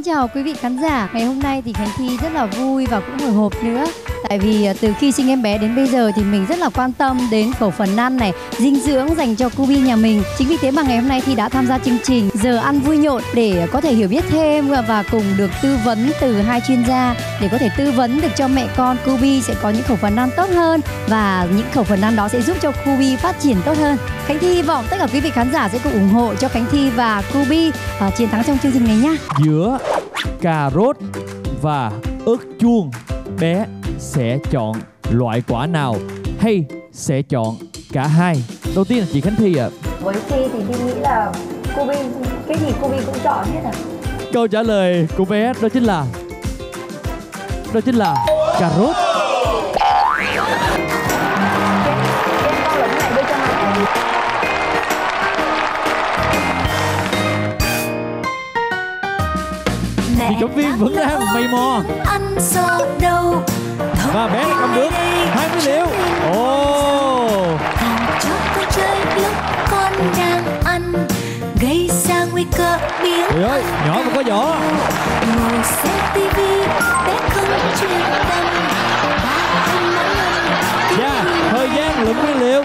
Xin chào quý vị khán giả. Ngày hôm nay thì Khánh Thi rất là vui và cũng hồi hộp nữa. Tại vì à, từ khi sinh em bé đến bây giờ thì mình rất là quan tâm đến khẩu phần ăn này, dinh dưỡng dành cho Cubi nhà mình. Chính vì thế mà ngày hôm nay thì đã tham gia chương trình Giờ ăn vui nhộn để có thể hiểu biết thêm và cùng được tư vấn từ hai chuyên gia để có thể tư vấn được cho mẹ con Cubi sẽ có những khẩu phần ăn tốt hơn và những khẩu phần ăn đó sẽ giúp cho Cubi phát triển tốt hơn. Khánh Thi hy vọng tất cả quý vị khán giả sẽ cùng ủng hộ cho Khánh Thi và Cubi uh, chiến thắng trong chương trình này nhá. giữa cà rốt và ớt chuông bé sẽ chọn loại quả nào hay sẽ chọn cả hai đầu tiên là chị khánh thi ạ Với Thi thì Thi nghĩ là Cubi cái gì Cubi cũng chọn hết à. câu trả lời của bé đó chính là đó chính là cà rốt vẫn đang mây mò. Ăn do đâu? Và bé cầm được 20 liệu. ồ. càng cho con chơi lúc con đang ăn. Gây ra nguy cơ biến trời ơi nhỏ mà có vỏ. ngồi xem tivi bé không chuyên tâm dạ thời gian lượng nguyên liệu.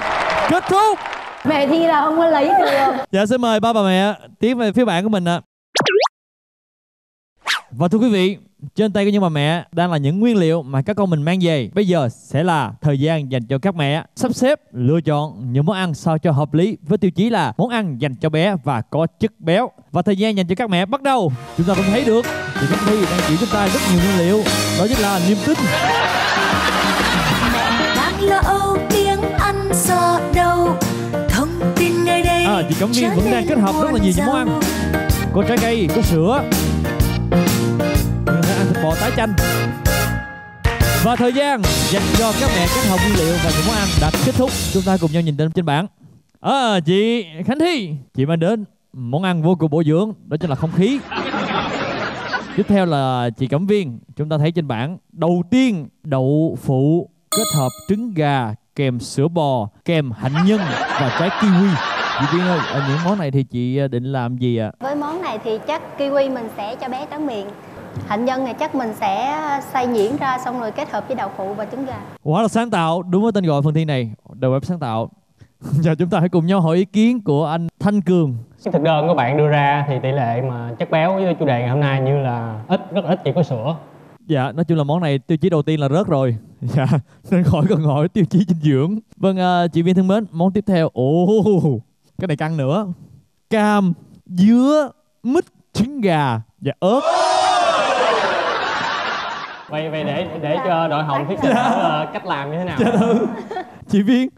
Kết thúc. Mẹ Thi là không có lấy được. Dạ xin mời ba bà mẹ tiến về phía bạn của mình ạ. Và thưa quý vị, trên tay của những bà mẹ đang là những nguyên liệu mà các con mình mang về. Bây giờ sẽ là thời gian dành cho các mẹ sắp xếp lựa chọn những món ăn sao cho hợp lý với tiêu chí là món ăn dành cho bé và có chất béo. Và thời gian dành cho các mẹ bắt đầu. Chúng ta cũng thấy được thì Khánh Thi đang chỉ chúng ta rất nhiều nguyên liệu. Đó chính là niềm tin. đang lo âu tiếng ăn do đâu thông tin nơi đây À, chị Cẩm Viên vẫn đang kết hợp rất là nhiều những món ăn. Có trái cây, có sữa. Bò tái chanh. Và thời gian dành cho các mẹ các hồng nguyên liệu và những món ăn đã kết thúc. Chúng ta cùng nhau nhìn lên trên bảng. À, chị Khánh Thi, chị mang đến món ăn vô cùng bổ dưỡng, đó chính là không khí. Tiếp theo là chị Cẩm Viên, chúng ta thấy trên bảng đầu tiên đậu phụ kết hợp trứng gà kèm sữa bò kèm hạnh nhân và trái kiwi. Chị Viên ơi, ở những món này thì chị định làm gì ạ? Với món này thì chắc kiwi mình sẽ cho bé tráng miệng Hạnh nhân này chắc mình sẽ xay nhuyễn ra xong rồi kết hợp với đậu phụ và trứng gà Quá là sáng tạo, đúng với tên gọi phần thi này, đầu web sáng tạo. Giờ chúng ta hãy cùng nhau hỏi ý kiến của anh Thanh Cường. Thực đơn của bạn đưa ra thì tỷ lệ mà chất béo với chủ đề ngày hôm nay như là ít rất là ít chỉ có sữa Dạ, nói chung là món này tiêu chí đầu tiên là rớt rồi. Dạ, nên khỏi cần hỏi tiêu chí dinh dưỡng. Vâng, à, chị Viên thân mến, món tiếp theo. Ồ, cái này căng nữa. Cam, dứa, mít, trứng gà và ớt. Vậy vậy để để cho đội hồng thuyết trình ờ, cách làm như thế nào Chị Viên,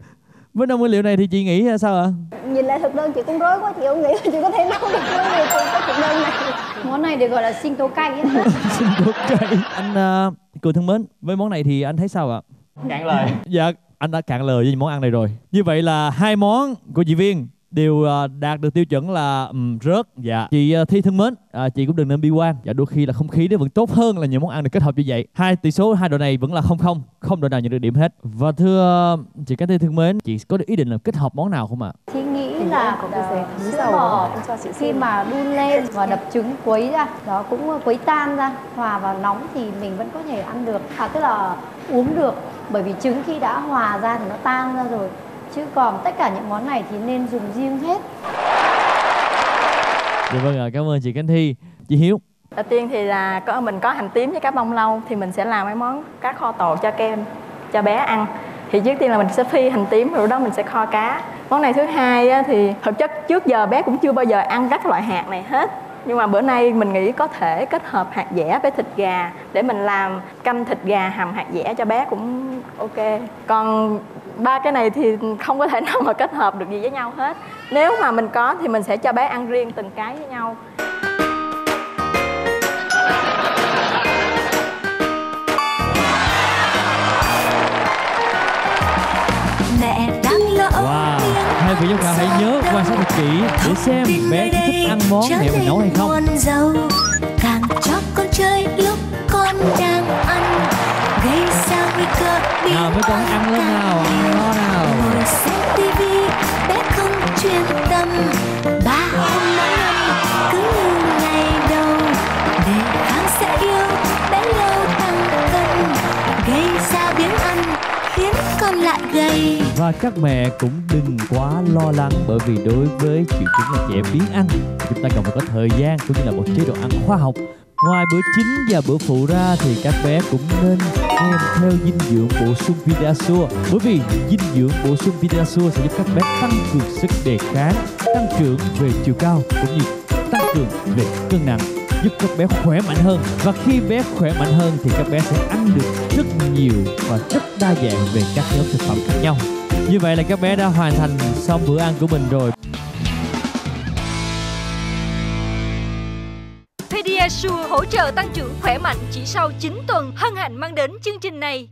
với năm nguyên liệu này thì chị nghĩ sao ạ? Nhìn lại thực đơn chị cũng rối quá chị không nghĩ là chị có thể nấu được món này từ cái thực đơn này Món này được gọi là sinh tố cay ấy. Xin được cây. Anh uh, Cường thân mến, với món này thì anh thấy sao ạ? cạn lời Dạ, anh đã cạn lời với món ăn này rồi. Như vậy là hai món của chị Viên đều à, đạt được tiêu chuẩn là ừm, rớt. Dạ. Chị à, Thi thân mến, à, chị cũng đừng nên bi quan. Dạ, đôi khi là không khí nó vẫn tốt hơn là những món ăn được kết hợp như vậy. Hai tỷ số hai đội này vẫn là không không, không đội nào nhận được điểm hết. Và thưa chị Cát Thi thân mến, chị có ý định là kết hợp món nào không ạ? Thi nghĩ là ờ, sữa bò khi mà đun lên và đập trứng quấy ra, đó cũng quấy tan ra, hòa vào nóng thì mình vẫn có thể ăn được. À tức là uống được bởi vì trứng khi đã hòa ra thì nó tan ra rồi. Chứ còn tất cả những món này thì nên dùng riêng hết. Dạ vâng ạ, cảm ơn chị Cát Thi. Chị Hiếu, Đầu tiên thì là có mình có hành tím với cá bông lau thì mình sẽ làm cái món cá kho tàu cho kem cho bé ăn. Thì trước tiên là mình sẽ phi hành tím rồi đó mình sẽ kho cá. Món này thứ hai á, thì thực chất trước giờ bé cũng chưa bao giờ ăn các loại hạt này hết. Nhưng mà bữa nay mình nghĩ có thể kết hợp hạt dẻ với thịt gà để mình làm canh thịt gà hầm hạt dẻ cho bé cũng ok. Còn ba cái này thì không có thể nào mà kết hợp được gì với nhau hết. Nếu mà mình có thì mình sẽ cho bé ăn riêng từng cái với nhau. Kỹ để xem bé có thích ăn món mẹ mình nấu hay không. Con dâu càng cho con chơi lúc con đang ăn gây ra nguy cơ bị Nào mấy con ăn lên nào, ăn ngon nào. ngồi xem tivi bé không chuyên tâm ba con lại gầy Và các mẹ cũng đừng quá lo lắng bởi vì đối với triệu chứng là trẻ biến ăn chúng ta cần phải có thời gian cũng như là một chế độ ăn khoa học. Ngoài bữa chính và bữa phụ ra thì các bé cũng nên kèm theo dinh dưỡng bổ sung Vidasur bởi vì dinh dưỡng bổ sung Vidasur sẽ giúp các bé tăng cường sức đề kháng, tăng trưởng về chiều cao cũng như tăng cường về cân nặng giúp các bé khỏe mạnh hơn. Và khi bé khỏe mạnh hơn thì các bé sẽ ăn được rất nhiều và rất đa dạng về các nhóm thực phẩm khác nhau. Như vậy là các bé đã hoàn thành xong bữa ăn của mình rồi. Pediasure hỗ trợ tăng trưởng khỏe mạnh chỉ sau 9 tuần. Hân hạnh mang đến chương trình này.